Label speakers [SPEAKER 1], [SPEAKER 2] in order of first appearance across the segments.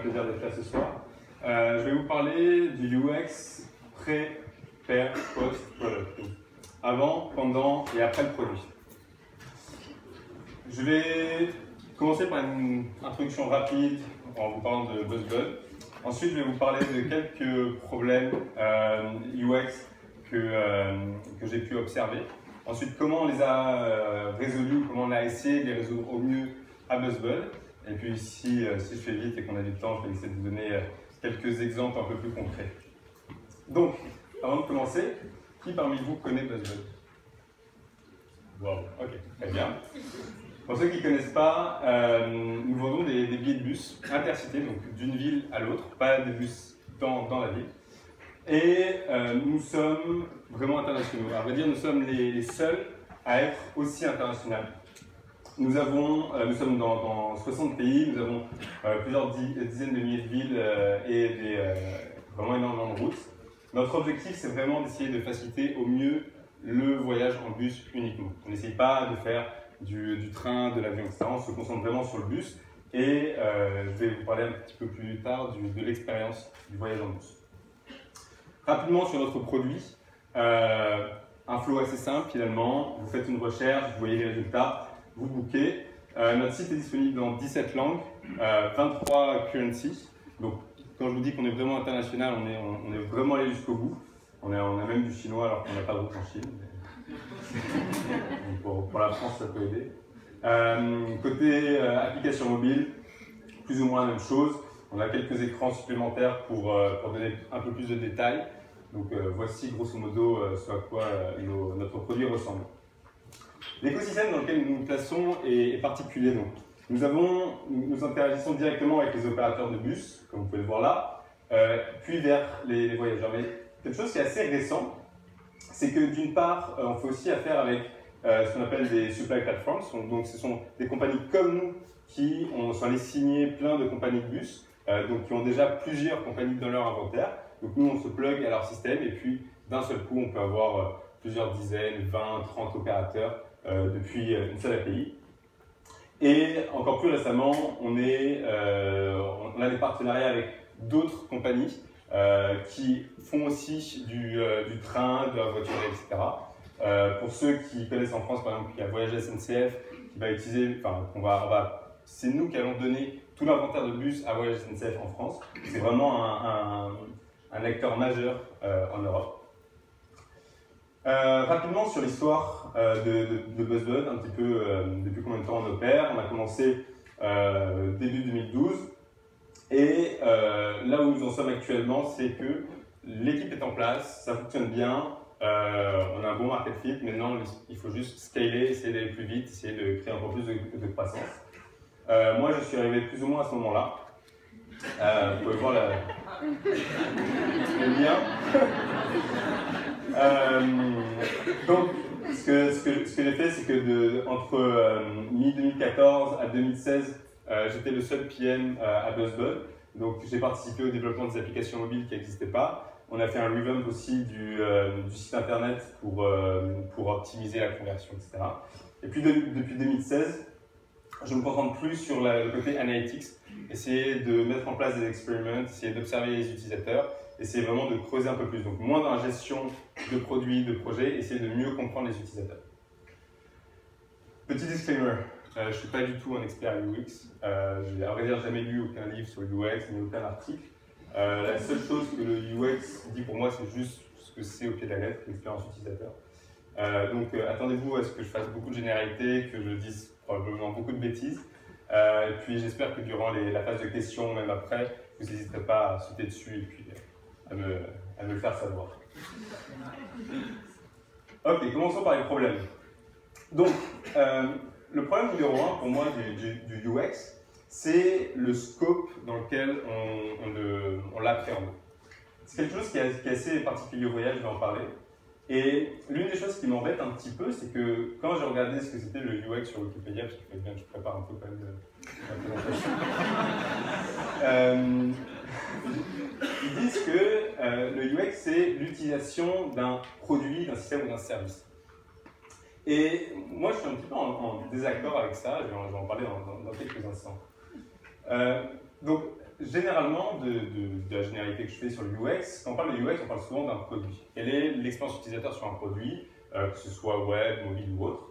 [SPEAKER 1] plaisir d'être là ce soir. Euh, je vais vous parler du UX pré, pair, post, product. Avant, pendant et après le produit. Je vais commencer par une introduction rapide en vous parlant de BuzzBud. Ensuite, je vais vous parler de quelques problèmes euh, UX que, euh, que j'ai pu observer. Ensuite, comment on les a euh, résolus, comment on a essayé de les résoudre au mieux à BuzzBud. Et puis, si, euh, si je fais vite et qu'on a du temps, je vais essayer de vous donner euh, quelques exemples un peu plus concrets. Donc, avant de commencer, qui parmi vous connaît BuzzBud Wow, ok, très bien. Pour ceux qui ne connaissent pas, euh, nous vendons des, des billets de bus intercités, donc d'une ville à l'autre, pas des bus dans, dans la ville. Et euh, nous sommes vraiment internationaux. À vrai dire, nous sommes les, les seuls à être aussi internationaux. Euh, nous sommes dans, dans 60 pays, nous avons euh, plusieurs di- dizaines de milliers de villes euh, et vraiment énormément de routes. Notre objectif, c'est vraiment d'essayer de faciliter au mieux le voyage en bus uniquement. On n'essaye pas de faire du, train, de l'avion, etc. On se concentre vraiment sur le bus. Et je vais vous parler un petit peu plus tard de l'expérience du voyage en bus. Rapidement sur notre produit, un flow assez simple finalement. Vous faites une recherche, vous voyez les résultats, vous bookez. Euh, notre site est disponible dans 17 langues, euh, 23 currencies. Donc quand je vous dis qu'on est vraiment international, on est, vraiment allé jusqu'au bout. On a, même du chinois alors qu'on n'a pas de route en Chine. Pour, la France, ça peut aider. Euh, côté euh, application mobile, plus ou moins la même chose. On a quelques écrans supplémentaires pour, donner un peu plus de détails. Donc voici grosso modo ce à quoi notre produit ressemble. L'écosystème dans lequel nous nous plaçons est, particulier. Donc. Nous, avons, nous interagissons directement avec les opérateurs de bus, comme vous pouvez le voir là, euh, puis vers les, voyageurs. Mais quelque chose qui est assez récent, c'est que d'une part, euh, on fait aussi affaire avec euh, ce qu'on appelle des supply platforms. Donc, ce sont des compagnies comme nous qui ont, sont allées signer plein de compagnies de bus, donc qui ont déjà plusieurs compagnies dans leur inventaire. Donc nous, on se plug à leur système et puis d'un seul coup, on peut avoir plusieurs dizaines, 20, 30 opérateurs depuis euh, une seule API. Et encore plus récemment, euh, on a des partenariats avec d'autres compagnies euh, qui font aussi du, euh, train, de la voiture, etc. Euh, pour ceux qui connaissent en France, par exemple, il y a Voyage SNCF qui va utiliser, c'est nous qui allons donner tout l'inventaire de bus à Voyage SNCF en France. C'est vraiment un, acteur majeur euh, en Europe. Euh, rapidement sur l'histoire euh, de, de, BuzzBud, un petit peu euh, depuis combien de temps on opère. On a commencé début 2012 et là où nous en sommes actuellement, c'est que l'équipe est en place, ça fonctionne bien, on a un bon market fit. Maintenant, il faut juste scaler, essayer d'aller plus vite, essayer de créer encore plus de, croissance. Moi, je suis arrivé plus ou moins à ce moment-là. Vous pouvez voir la... le lien. Euh, donc, ce que, ce que, ce que j'ai fait, c'est que de, entre euh, mi-2014 à 2016, euh, j'étais le seul PM euh, à BuzzBud. Donc, j'ai participé au développement des applications mobiles qui n'existaient pas. On a fait un revamp aussi du, euh, du site internet pour, pour optimiser la conversion, etc. Et puis, de- depuis 2016, je me concentre plus sur le côté analytics, essayer de mettre en place des experiments, essayer d'observer les utilisateurs, essayer vraiment de creuser un peu plus. Donc, moins dans la gestion de produits, de projets, essayer de mieux comprendre les utilisateurs. Petit disclaimer, euh, je ne suis pas du tout un expert UX. Euh, j'ai à vrai dire jamais lu aucun livre sur UX ni aucun article. Euh, la seule chose que le UX dit pour moi, c'est juste ce que c'est au pied de la lettre, l'expérience utilisateur. Donc attendez-vous à ce que je fasse beaucoup de généralités, que je dise probablement beaucoup de bêtises. Et puis j'espère que durant la phase de questions, même après, vous n'hésiterez pas à sauter dessus et puis à me, à me le faire savoir. Ok, commençons par les problèmes. Donc, euh, le problème numéro un pour moi du, du- du UX, c'est le scope dans lequel on, on l'appréhende. C'est quelque chose qui est, qui est assez particulier au voyage, je vais en parler. Et l'une des choses qui m'embête un petit peu, c'est que quand j'ai regardé ce que c'était le UX sur Wikipédia, parce fallait bien que je prépare un peu quand même euh, la présentation, euh, ils disent que euh, le UX, c'est l'utilisation d'un produit, d'un système ou d'un service. Et moi, je suis un petit peu en, désaccord avec ça, je vais en, parler dans, quelques instants. Euh, donc, généralement, de, la généralité que je fais sur le UX, quand on parle de UX, on parle souvent d'un produit. Quelle est l'expérience utilisateur sur un produit, que ce soit web, mobile ou autre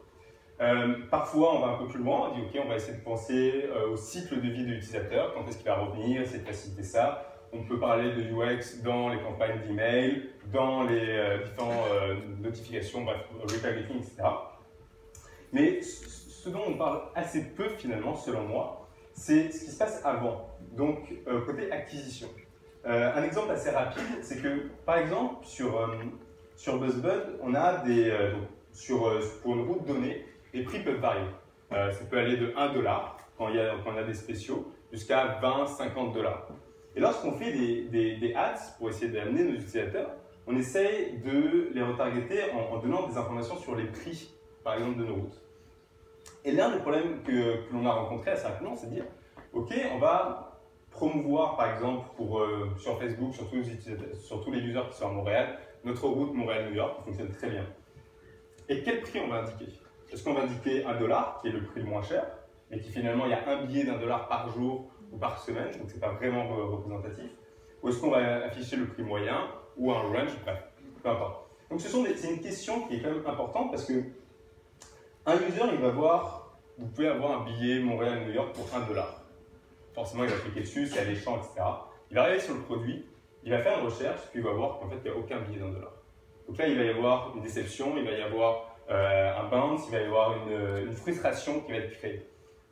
[SPEAKER 1] euh, parfois, on va un peu plus loin, on dit ok, on va essayer de penser euh, au cycle de vie de l'utilisateur, quand est-ce qu'il va revenir, essayer de faciliter ça. On peut parler de UX dans les campagnes d'email, dans les euh, différentes notifications, bref, retargeting, etc. Mais ce dont on parle assez peu finalement, selon moi, c'est ce qui se passe avant, donc côté acquisition. un exemple assez rapide, c'est que par exemple sur, sur BuzzBud, on a des, sur, pour une route donnée, les prix peuvent varier. Euh, ça peut aller de 1 dollar quand, il y a, quand on a des spéciaux jusqu'à 20, 50 dollars. Et lorsqu'on fait des, des, ads pour essayer d'amener nos utilisateurs, on essaye de les retargeter en, donnant des informations sur les prix, par exemple, de nos routes. Et l'un des problèmes que, que l'on a rencontré assez rapidement, c'est de dire, OK, on va promouvoir, par exemple, pour, euh, sur Facebook, sur tous, les sur tous les users qui sont à Montréal, notre route Montréal-New York, qui fonctionne très bien. Et quel prix on va indiquer? Est-ce qu'on va indiquer un dollar, qui est le prix le moins cher, mais qui finalement, il y a un billet d'un dollar par jour ou par semaine, donc ce n'est pas vraiment représentatif Ou est-ce qu'on va afficher le prix moyen ou un range, bref, peu importe. Donc c'est une question qui est quand même importante parce que un user, il va voir, vous pouvez avoir un billet Montréal-New York pour un dollar. Forcément, il va cliquer dessus, c'est alléchant, etc. Il va arriver sur le produit, il va faire une recherche, puis il va voir qu'en fait, il n'y a aucun billet d'un dollar. Donc là, il va y avoir une déception, il va y avoir euh, un bounce, il va y avoir une, frustration qui va être créée.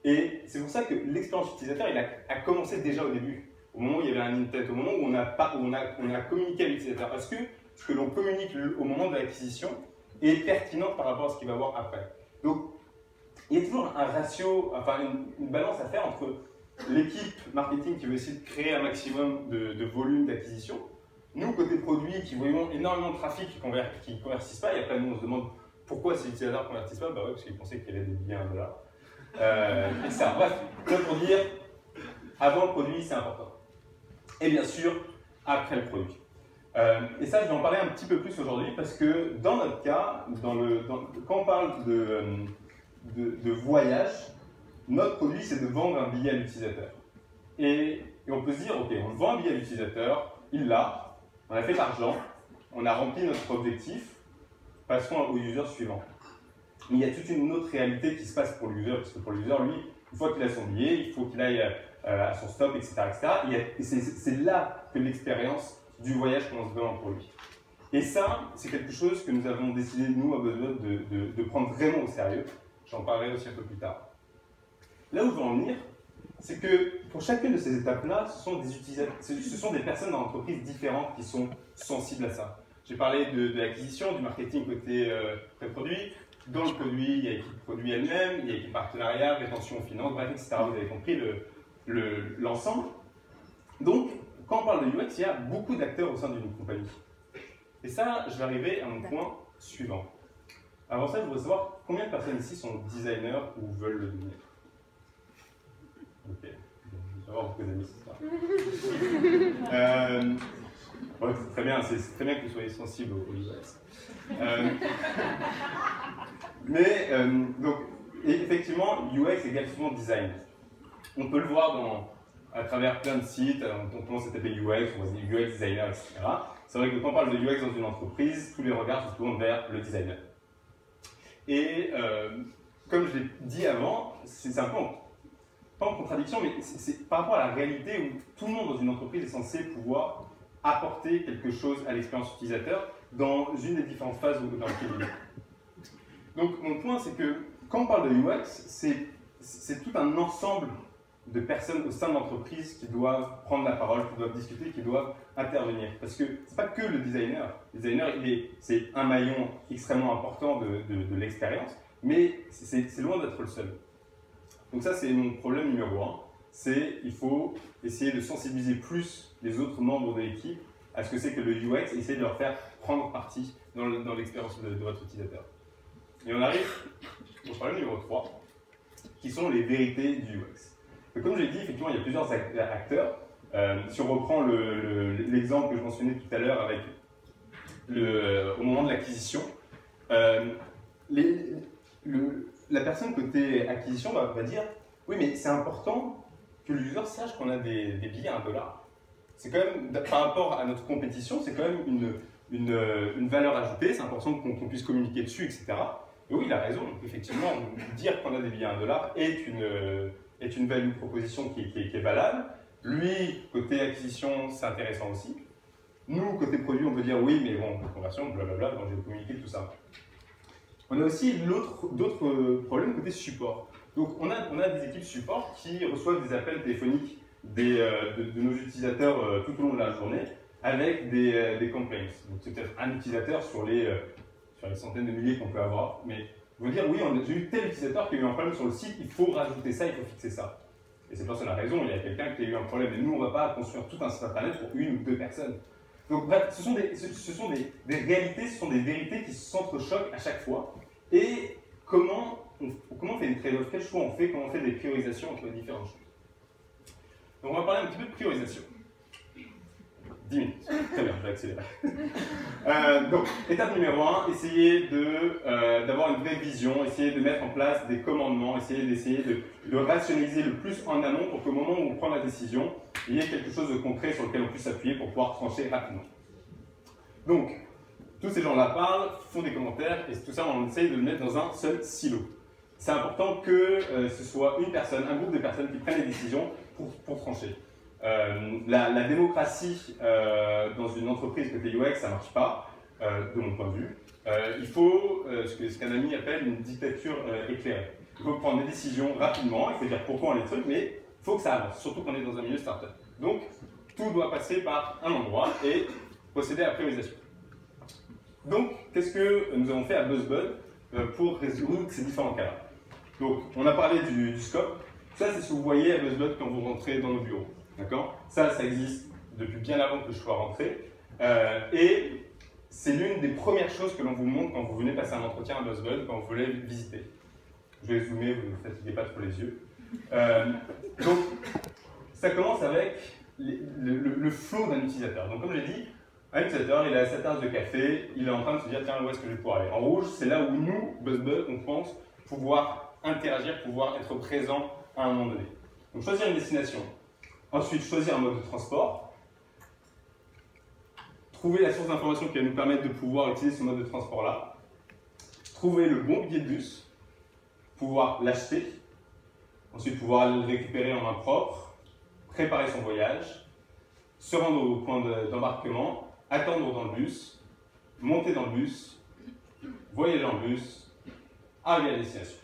[SPEAKER 1] Et c'est pour ça que l'expérience utilisateur, il a, commencé déjà au début, au moment où il y avait un intent, au moment où on a, communiqué à l'utilisateur. Parce que ce que l'on communique au moment de l'acquisition est pertinent par rapport à ce qu'il va voir après. Donc, il y a toujours un ratio, enfin une, balance à faire entre l'équipe marketing qui veut essayer de créer un maximum de, volume d'acquisition, nous, côté produit, qui voyons énormément de trafic qui ne convertissent pas, et après, nous, on se demande pourquoi ces utilisateurs ne convertissent pas bah ouais, Parce qu'ils pensaient qu'il y avait des billets à 1 dollar. Euh, bref, pour dire, avant le produit, c'est important. Et bien sûr, après le produit. Euh, et ça, je vais en parler un petit peu plus aujourd'hui parce que dans notre cas, quand on parle de, de, voyage, notre produit, c'est de vendre un billet à l'utilisateur. Et, on peut se dire, OK, on vend un billet à l'utilisateur, il l'a, on a fait l'argent, on a rempli notre objectif, passons au user suivant. Mais il y a toute une autre réalité qui se passe pour l'user, parce que pour l'user, lui, une fois qu'il a son billet, il faut qu'il aille euh, à son stop, etc. etc. et c'est là que l'expérience du voyage commence vraiment pour lui. Et ça, c'est quelque chose que nous avons décidé, nous, à Buzzword, de, prendre vraiment au sérieux. J'en parlerai aussi un peu plus tard. Là où je veux en venir, c'est que pour chacune de ces étapes-là, ce sont des utilisateurs, ce sont des personnes dans l'entreprise différentes qui sont sensibles à ça. J'ai parlé de, l'acquisition, du marketing côté euh, produit. Dans le produit, il y a l'équipe produit elle-même, il y a l'équipe partenariat, rétention, finance, bref, etc. Vous avez compris l'ensemble. Le, Donc, quand on parle de UX, il y a beaucoup d'acteurs au sein d'une compagnie. Et ça, je vais arriver à mon point suivant. Avant ça, je voudrais savoir combien de personnes ici sont designers ou veulent le devenir. Ok, je vais savoir vous amis, ça. c'est très bien, très bien que vous soyez sensible aux, UX. Euh, mais, euh, donc, effectivement, UX égale souvent design. On peut le voir à travers plein de sites, euh, on commence à taper UX, on va dire UX designer, etc. C'est vrai que quand on parle de UX dans une entreprise, tous les regards se tournent vers le designer. Et comme je l'ai dit avant, c'est un peu pas en contradiction, mais c'est par rapport à la réalité où tout le monde dans une entreprise est censé pouvoir apporter quelque chose à l'expérience utilisateur dans une des différentes phases dans lesquelles il est. Donc mon point, c'est que quand on parle de UX, c'est tout un ensemble de personnes au sein de l'entreprise qui doivent prendre la parole, qui doivent discuter, qui doivent intervenir. Parce que c'est pas que le designer. Le designer, c'est un maillon extrêmement important de, l'expérience, mais c'est loin d'être le seul. Donc ça, c'est mon problème numéro un c'est il faut essayer de sensibiliser plus les autres membres de l'équipe à ce que c'est que le UX essayer de leur faire prendre partie dans l'expérience de, votre utilisateur. Et on arrive au problème numéro 3, qui sont les vérités du UX. comme je l'ai dit, effectivement, il y a plusieurs acteurs. Euh, si on reprend l'exemple que je mentionnais tout à l'heure avec le, au moment de l'acquisition, euh, la personne côté acquisition va, dire oui, mais c'est important que le user sache qu'on a des, billets à 1 dollar. C'est quand même, par rapport à notre compétition, c'est quand même une, une valeur ajoutée, c'est important qu'on puisse communiquer dessus, etc. Et oui, il a raison, effectivement, dire qu'on a des billets à 1 dollar est une, est une value proposition qui, est valable. Lui, côté acquisition, c'est intéressant aussi. Nous, côté produit, on peut dire oui, mais bon, conversion, blablabla, donc je vais communiquer tout ça. On a aussi d'autres problèmes côté support. Donc on a, on a, des équipes support qui reçoivent des appels téléphoniques des, euh, de, nos utilisateurs euh, tout au long de la journée avec des, euh, des complaints. Donc c'est peut-être un utilisateur sur les, sur les centaines de milliers qu'on peut avoir, mais vous dire oui, j'ai eu tel utilisateur qui a eu un problème sur le site, il faut rajouter ça, il faut fixer ça. Et cette personne a raison, il y a quelqu'un qui a eu un problème, et nous on ne va pas construire tout un site internet pour une ou deux personnes. Donc bref, ce sont, des, sont des réalités, ce sont des vérités qui s'entrechoquent à chaque fois. Et comment on, comment on fait une trade-off? Quel choix on fait? Comment on fait des priorisations entre les différentes choses Donc on va parler un petit peu de priorisation. 10 minutes. Très bien, je vais accélérer. Euh, donc, étape numéro 1, essayer euh, d'avoir une vraie vision, essayer de mettre en place des commandements, essayer d'essayer de, de, rationaliser le plus en amont pour qu'au moment où on prend la décision, il y ait quelque chose de concret sur lequel on puisse s'appuyer pour pouvoir trancher rapidement. Donc, tous ces gens-là parlent, font des commentaires, et tout ça, on essaye de le mettre dans un seul silo. C'est important que euh, ce soit une personne, un groupe de personnes qui prennent les décisions pour, pour trancher. Euh, la, démocratie euh, dans une entreprise côté UX, ça ne marche pas, de mon point de vue. il faut ce qu'un ami appelle une dictature éclairée. Il faut prendre des décisions rapidement, il faut dire pourquoi on les trucs, mais il faut que ça avance, surtout qu'on est dans un milieu startup. Donc, tout doit passer par un endroit et procéder à la priorisation. Donc, qu'est-ce que nous avons fait à BuzzBud pour résoudre ces différents cas-là? Donc, on a parlé du, scope. Ça, c'est ce que vous voyez à BuzzBud quand vous rentrez dans nos bureaux. D'accord? Ça, ça existe depuis bien avant que je sois rentré. Euh, et c'est l'une des premières choses que l'on vous montre quand vous venez passer un entretien à BuzzBud, quand vous voulez visiter. Je vais zoomer, vous ne fatiguez pas trop les yeux. Euh, donc, ça commence avec le, flow d'un utilisateur. Donc, comme j'ai dit, un utilisateur, il a sa tasse de café, il est en train de se dire, tiens, où est-ce que je vais pouvoir aller? En rouge, c'est là où nous, BuzzBud, on pense pouvoir interagir, pouvoir être présent à un moment donné. Donc, choisir une destination. Ensuite, choisir un mode de transport. Trouver la source d'information qui va nous permettre de pouvoir utiliser ce mode de transport-là. Trouver le bon billet de bus. Pouvoir l'acheter. Ensuite, pouvoir le récupérer en main propre. Préparer son voyage. Se rendre au point d'embarquement. attendre dans le bus. Monter dans le bus. Voyager en bus. Arriver à destination.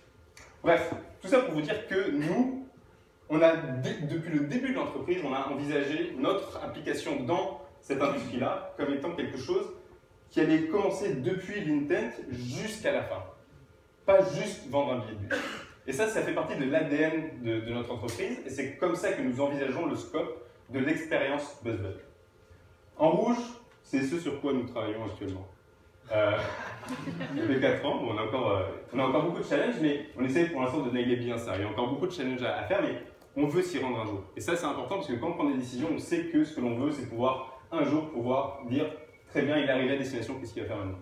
[SPEAKER 1] Bref, tout ça pour vous dire que nous, on a, depuis le début de l'entreprise, on a envisagé notre application dans cette industrie-là comme étant quelque chose qui allait commencer depuis l'intent jusqu'à la fin. Pas juste vendre un billet de bus. Et ça, ça fait partie de l'ADN de, notre entreprise, et c'est comme ça que nous envisageons le scope de l'expérience BuzzBug. En rouge, c'est ce sur quoi nous travaillons actuellement. Euh, ça 4 ans, on, a encore, euh, on a encore beaucoup de challenges, mais on essaie pour l'instant de négler bien ça. Il y a encore beaucoup de challenges à, à faire, mais on veut s'y rendre un jour. Et ça, c'est important parce que quand on prend des décisions, on sait que ce que l'on veut, c'est pouvoir un jour pouvoir dire très bien, il est arrivé à destination, qu'est-ce qu'il va faire maintenant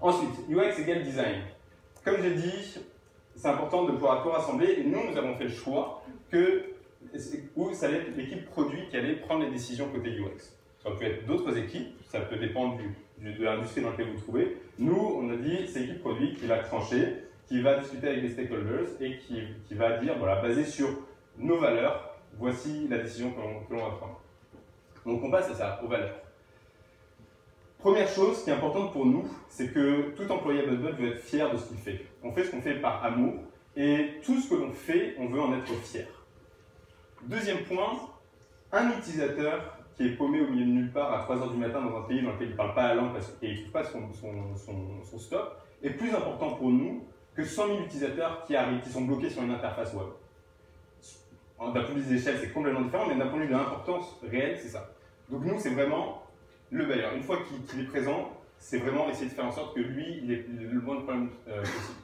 [SPEAKER 1] Ensuite, UX égale design. Comme j'ai dit, c'est important de pouvoir tout rassembler. Et nous, nous avons fait le choix que où ça allait être l'équipe produit qui allait prendre les décisions côté UX. Ça peut être d'autres équipes, ça peut dépendre du, de l'industrie dans laquelle vous vous trouvez. Nous, on a dit, c'est l'équipe produit qui va trancher qui va discuter avec les stakeholders et qui, qui va dire, voilà, basé sur nos valeurs, voici la décision que l'on va prendre. Donc on passe à ça, aux valeurs. Première chose qui est importante pour nous, c'est que tout employé à BuzzBud veut être fier de ce qu'il fait. On fait ce qu'on fait par amour et tout ce que l'on fait, on veut en être fier. Deuxième point, un utilisateur qui est paumé au milieu de nulle part à 3h du matin dans un pays dans lequel il ne parle pas la langue et il ne trouve pas son, son, son, son stop, est plus important pour nous que 100 000 utilisateurs qui arrivent, qui sont bloqués sur une interface web. D'un point de vue des échelles, c'est complètement différent, mais d'un point de vue de l'importance réelle, c'est ça. Donc nous, c'est vraiment le bailleur. Une fois qu'il est présent, c'est vraiment essayer de faire en sorte que lui, il ait le moins de problèmes euh, possible.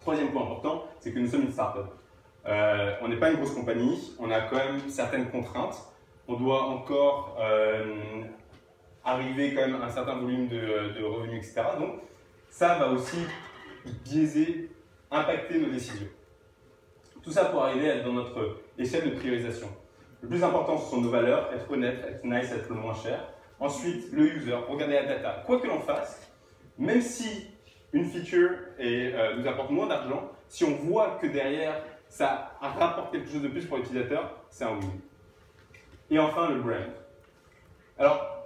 [SPEAKER 1] Troisième point important, c'est que nous sommes une startup. Euh, on n'est pas une grosse compagnie, on a quand même certaines contraintes. On doit encore euh, arriver quand même à un certain volume de, de revenus, etc. Donc ça va aussi biaiser, impacter nos décisions. Tout ça pour arriver à être dans notre échelle de priorisation. Le plus important, ce sont nos valeurs, être honnête, être nice, être le moins cher. Ensuite, le user, regarder la data. Quoi que l'on fasse, même si une feature euh, nous apporte moins d'argent, si on voit que derrière, ça rapporte quelque chose de plus pour l'utilisateur, c'est un win. Et enfin, le brand. Alors,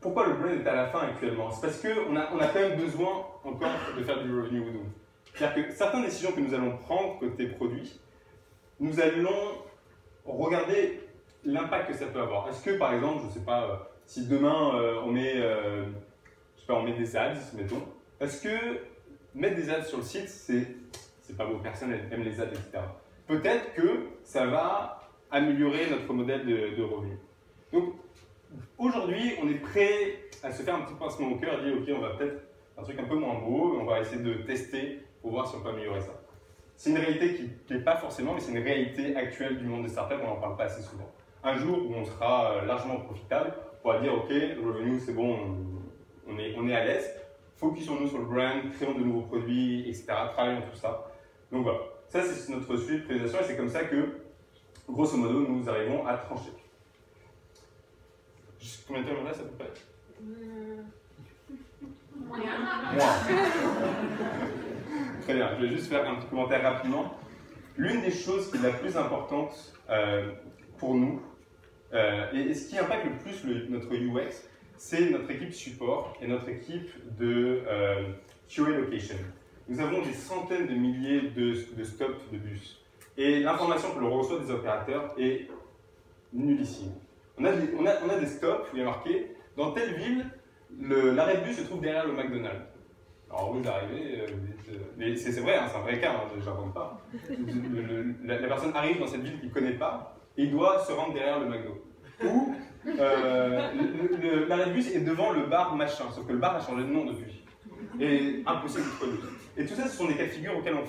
[SPEAKER 1] pourquoi le brand est à la fin actuellement? C'est parce qu'on a, on a quand même besoin encore de faire du revenue with C'est-à-dire que certaines décisions que nous allons prendre côté produit, nous allons regarder l'impact que ça peut avoir. Est-ce que, par exemple, je ne sais pas, euh, si demain euh, on, met, euh, je sais pas, on met des ads, mettons, est-ce que mettre des ads sur le site, c'est, c'est pas beau, personne aime les ads, etc. Peut-être que ça va améliorer notre modèle de, de revenus. Donc, aujourd'hui, on est prêt à se faire un petit pincement au cœur dire, ok, on va peut-être un truc un peu moins beau, on va essayer de tester pour voir si on peut améliorer ça. C'est une réalité qui n'est pas forcément, mais c'est une réalité actuelle du monde des startups, on n'en parle pas assez souvent. Un jour où on sera euh, largement profitable, on pourra dire, ok, le revenu c'est bon, on est, on est à l'aise, focusons-nous sur le brand, créons de nouveaux produits, etc., travaillons tout ça. Donc voilà, ça c'est notre suite de présentation et c'est comme ça que, grosso modo, nous arrivons à trancher. Combien de temps il me reste à peu près Moi. Très bien, je vais juste faire un petit commentaire rapidement. L'une des choses qui est la plus importante euh, pour nous, euh, et, ce qui impacte le plus notre UX, c'est notre équipe support et notre équipe de euh, QA location. Nous avons des centaines de milliers de, stops de bus. Et l'information que l'on reçoit des opérateurs est nullissime. On a, des, stops où il y a marqué dans telle ville, l'arrêt de bus se trouve derrière le McDonald's. Alors vous arrivez, euh, mais c'est vrai, hein, c'est un vrai cas, hein, je n'invente pas. la, personne arrive dans cette ville qu'il ne connaît pas et il doit se rendre derrière le McDo. Ou euh, l'arrêt de bus est devant le bar machin, sauf que le bar a changé de nom depuis. Et impossible de trouver. Et tout ça, ce sont des cas de figure auxquels on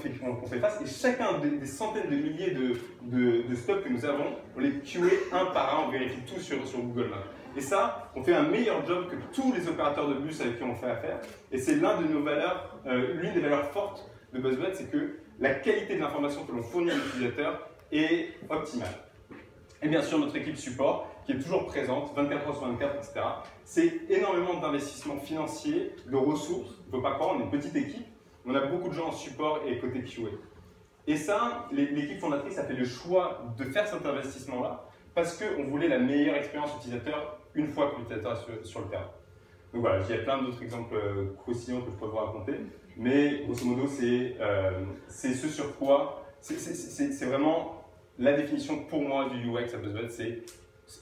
[SPEAKER 1] fait, face. Et chacun des, centaines de milliers de, de, stops que nous avons, on les QA un par un, on vérifie tout sur, Google Maps. Et ça, on fait un meilleur job que tous les opérateurs de bus avec qui on fait affaire. Et c'est l'un de nos valeurs, euh, l'une des valeurs fortes de BuzzBud, c'est que la qualité de l'information que l'on fournit à l'utilisateur est optimale. Et bien sûr, notre équipe support, qui est toujours présente, 24 heures sur 24, etc. C'est énormément d'investissements financiers, de ressources. Il ne faut pas croire, on est une petite équipe. On a beaucoup de gens en support et côté QA. Et ça, l'équipe fondatrice a fait le choix de faire cet investissement-là parce qu'on voulait la meilleure expérience utilisateur une fois que l'utilisateur est sur, le terrain. Donc voilà, il y a plein d'autres exemples euh, croustillants que je pourrais vous raconter, mais grosso modo, c'est euh, ce sur quoi, c'est vraiment la définition pour moi du UX à BuzzBuzz, c'est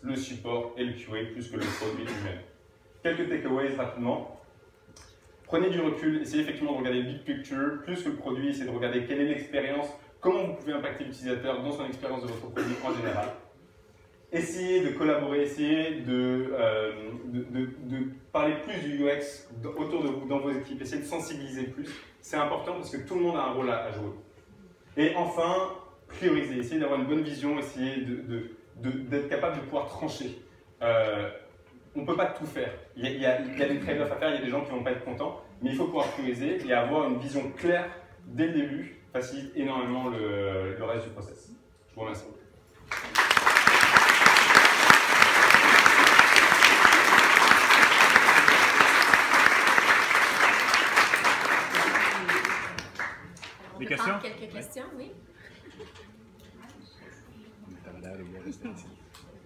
[SPEAKER 1] le support et le QA plus que le produit lui-même. Quelques takeaways rapidement. Prenez du recul, essayez effectivement de regarder le big picture plus que le produit, essayez de regarder quelle est l'expérience, comment vous pouvez impacter l'utilisateur dans son expérience de votre produit en général essayez de collaborer, essayez euh, de, de, de, parler plus du UX autour de vous, dans vos équipes, essayez de sensibiliser plus. C'est important parce que tout le monde a un rôle à, jouer. Et enfin, prioriser, essayez d'avoir une bonne vision, essayez d'être capable de pouvoir trancher. Euh, on ne peut pas tout faire. Il y a, il y a, des trade-offs à faire, il y a des gens qui ne vont pas être contents, mais il faut pouvoir prioriser et avoir une vision claire dès le début facilite énormément le, le reste du process. Je vous remercie.
[SPEAKER 2] quelques questions, oui.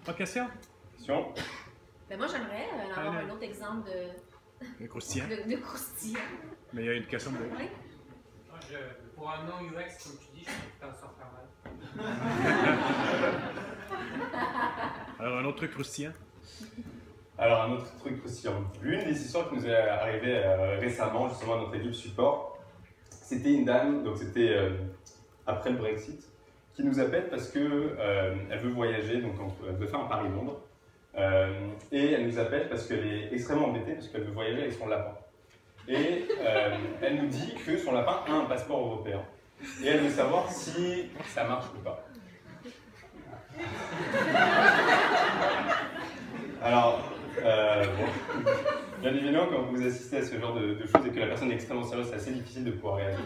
[SPEAKER 3] Pas de questions?
[SPEAKER 1] Question?
[SPEAKER 2] Ben moi, j'aimerais euh, avoir un autre exemple de.
[SPEAKER 3] De croustillant.
[SPEAKER 2] De, croustillant.
[SPEAKER 3] Mais il y a une question de.
[SPEAKER 2] Oui.
[SPEAKER 4] Je, pour un non-UX, comme tu dis, je trouve que t'en sors pas mal.
[SPEAKER 3] Alors, un autre truc croustillant?
[SPEAKER 1] Alors, un autre truc croustillant. L'une des histoires qui nous est arrivée euh, récemment, justement, à notre équipe support, c'était une dame, donc c'était euh, après le Brexit, qui nous appelle parce qu'elle euh, veut voyager, donc elle veut faire un Paris-Londres. Euh, et elle nous appelle parce qu'elle est extrêmement embêtée, parce qu'elle veut voyager avec son lapin. Et elle nous dit que son lapin a un passeport européen. Et elle veut savoir si ça marche ou pas. Alors, bon. Bien évidemment, quand vous assistez à ce genre de, choses et que la personne est extrêmement sérieuse, c'est assez difficile de pouvoir réagir.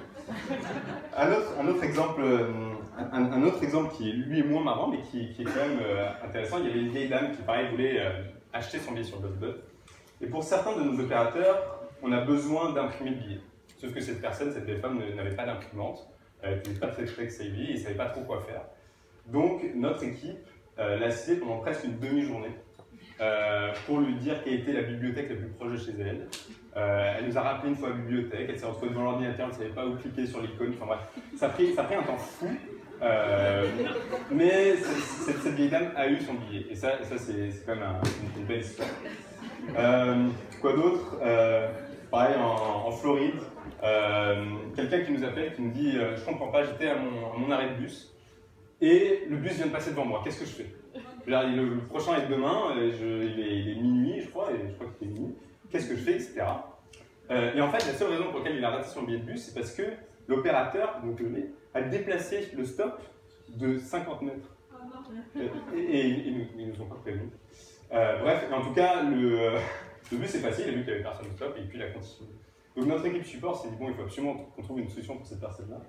[SPEAKER 1] Un autre, exemple, euh, un, un autre exemple qui est moins marrant, mais qui, est quand même euh, intéressant. Il y avait une vieille dame qui, pareil, voulait euh, acheter son billet sur BuzzBuzz. Et pour certains de nos opérateurs, on a besoin d'imprimer le billet. Sauf que cette personne, cette vieille femme, n'avait pas d'imprimante, elle n'était pas très tech savvy et ne savait pas trop quoi faire. Donc, notre équipe euh, l'a assisté pendant presque une demi-journée euh, pour lui dire quelle était la bibliothèque la plus proche de chez elle. Euh, elle nous a rappelé une fois la bibliothèque, elle s'est retrouvée devant l'ordinateur, elle ne savait pas où cliquer sur l'icône, enfin bref, ça a pris, un temps fou. Euh, mais cette, vieille dame a eu son billet, et ça, ça c'est quand même un- une, belle histoire. Quoi d'autre? Pareil, en, Floride, quelqu'un qui nous appelle, qui nous dit Je comprends pas, j'étais à mon arrêt de bus, et le bus vient de passer devant moi, qu'est-ce que je fais? Le, le prochain est demain, je- il, est, il est minuit, je crois, et je crois qu'il est minuit, qu'est-ce que je fais, etc. Euh, et en fait, la seule raison pour laquelle il a raté son billet de bus, c'est parce que l'opérateur, donc le nez, a déplacé le stop de 50 mètres. Et, et- et ils, nous, ils nous ont pas prévenus. Euh, bref, en tout cas, le, euh, le bus est passé, il a vu qu'il n'y avait personne au stop, et puis il a continué. Donc notre équipe support s'est dit, bon, il faut absolument qu'on trouve une solution pour cette personne-là.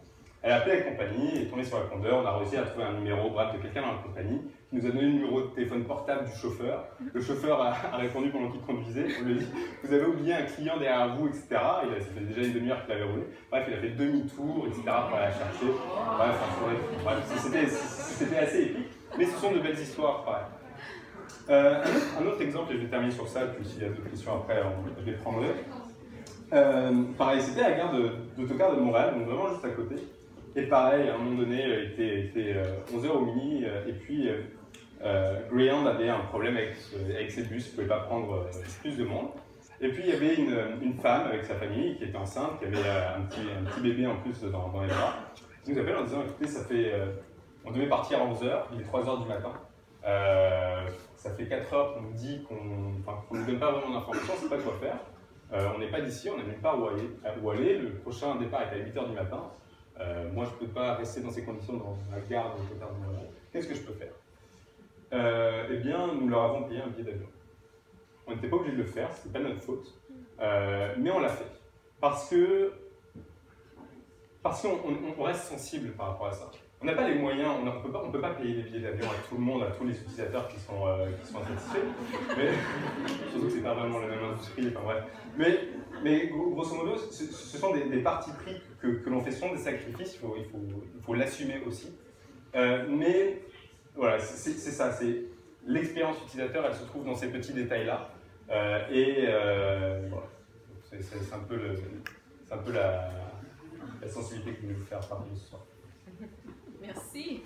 [SPEAKER 1] Elle a appelé la compagnie, elle est tombée sur la répondeur, on a réussi à trouver un numéro, bref, de quelqu'un dans la compagnie, qui nous a donné le numéro de téléphone portable du chauffeur. Le chauffeur a, a répondu pendant qu'il conduisait, on lui a dit, vous avez oublié un client derrière vous, etc. Il a, ça fait déjà une demi-heure qu'il avait roulé. Bref, il a fait demi-tour, etc. pour aller la chercher. Bref, c'était- assez épique. Mais ce sont de belles histoires. Euh, un, autre, exemple, et je vais terminer sur ça, puis s'il y a d'autres questions après, on- je les prendrai. Euh, pareil, c'était à la gare d'autocar de, Montréal, donc vraiment juste à côté. Et pareil, à un moment donné, euh, était, était, euh, 11h au mini, euh, et puis euh, euh, Greyhound avait un problème avec, avec ses bus, il ne pouvait pas prendre euh, plus de monde. Et puis il y avait une, femme avec sa famille qui était enceinte, qui avait euh, un, petit, un petit bébé en plus dans, dans les bras, qui nous appelle en disant écoutez, ça fait. euh, on devait partir à 11h, il est 3h du matin. Euh, ça fait 4 heures qu'on nous dit qu'on enfin, qu'on nous donne pas vraiment d'informations, on ne sait pas quoi faire. Euh, on n'est pas d'ici, on n'a nulle part où aller, où aller. Le prochain départ est à 8h du matin. Euh, moi, je ne peux pas rester dans ces conditions la de Côte d'Armor. Qu'est-ce que je peux faire Euh, Eh bien, nous leur avons payé un billet d'avion. On n'était pas obligé de le faire, ce pas notre faute. Euh, mais on l'a fait. Parce que parce qu'on on- on reste sensible par rapport à ça. On n'a pas les moyens, on ne peut, pas- peut pas payer des billets d'avion à tout le monde, à tous les utilisateurs qui sont, euh, qui sont insatisfaits. Mais, surtout que c'est pas vraiment la même industrie, enfin bref. Mais, mais gro- grosso modo, ce, ce sont des, des partis pris que, que l'on fait, ce sont des sacrifices, il faut, il faut, faut l'assumer aussi. Euh, mais voilà, c'est ça, c'est l'expérience utilisateur, elle se trouve dans ces petits détails-là. Euh, et voilà, c'est un peu, le, un peu la, sensibilité que vous faire partager ce soir. Merci.